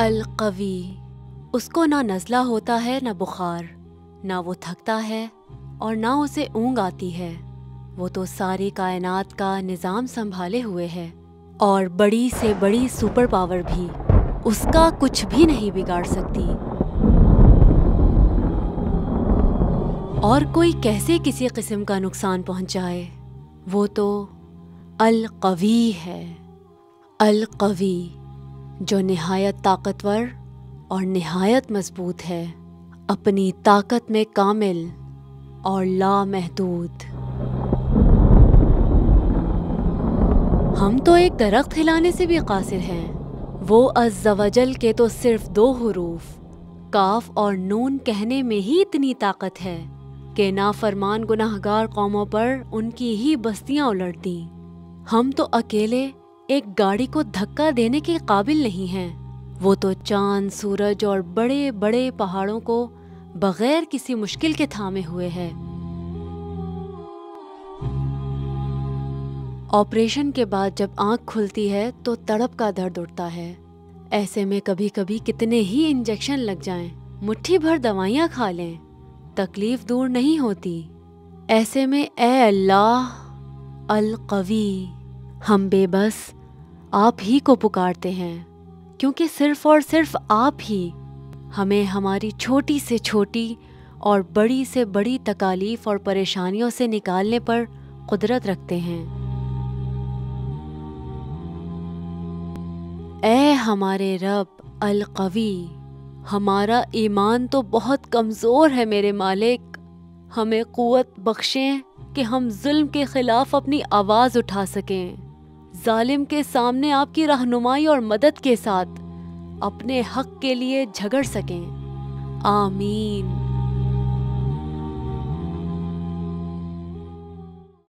अलकवी। उसको ना नज़ला होता है, ना बुखार। ना वो थकता है और ना उसे ऊँग आती है। वो तो सारी कायनात का निज़ाम संभाले हुए है और बड़ी से बड़ी सुपर पावर भी। उसका कुछ भी नहीं बिगाड़ सकती। और कोई कैसे किसी किस्म का नुकसान पहुँचाए? वो तो अलकवी है। अलकवी। जो नहायत ताकतवर और निहायत मज़बूत है, अपनी ताकत में कामिल और लामहदूद। हम तो एक दरख्त हिलाने से भी कासिर हैं। वो अज्जवजल के तो सिर्फ़ दो हरूफ, काफ और नून कहने में ही इतनी ताकत है कि नाफरमान गुनाहगार कौमों पर उनकी ही बस्तियाँ उलट दी हम तो अकेले एक गाड़ी को धक्का देने के काबिल नहीं हैं। वो तो चाँद सूरज और बड़े बड़े पहाड़ों को बगैर किसी मुश्किल के थामे हुए है। ऑपरेशन के बाद जब आँख खुलती है तो तड़प का दर्द उठता है। ऐसे में कभी कभी कितने ही इंजेक्शन लग जाएँ, मुट्ठी भर दवाइयाँ खा लें तकलीफ़ दूर नहीं होती। ऐसे में ए अल्लाह अल कवी हम बेबस आप ही को पुकारते हैं, क्योंकि सिर्फ़ और सिर्फ़ आप ही हमें हमारी छोटी से छोटी और बड़ी से बड़ी तकालीफ और परेशानियों से निकालने पर कुदरत रखते हैं। ए हमारे रब अल कवी हमारा ईमान तो बहुत कमज़ोर है मेरे मालिक। हमें क़ुवत बख्शें कि हम जुल्म के ख़िलाफ़ अपनी आवाज़ उठा सकें। जालिम के सामने आपकी रहनुमाई और मदद के साथ अपने हक के लिए झगड़ सकें। आमीन।